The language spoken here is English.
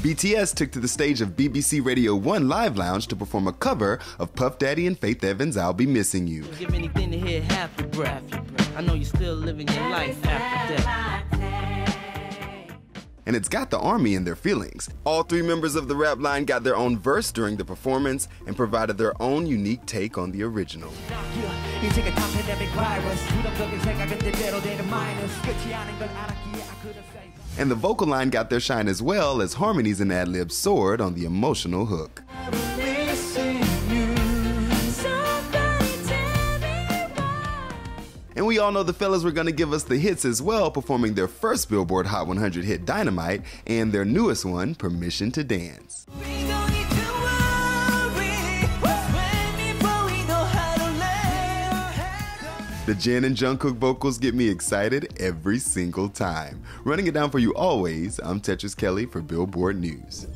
BTS took to the stage of BBC Radio 1 Live Lounge to perform a cover of Puff Daddy and Faith Evans' I'll Be Missing You. Give anything to hear half your breath. I know you're still living your life after death. And it's got the army in their feelings. All three members of the rap line got their own verse during the performance and provided their own unique take on the original. And the vocal line got their shine as well as harmonies and ad libs soared on the emotional hook. And we all know the fellas were gonna give us the hits as well, performing their first Billboard Hot 100 hit Dynamite and their newest one, Permission to Dance. The Jin and Jungkook vocals get me excited every single time. Running it down for you always, I'm Tetris Kelly for Billboard News.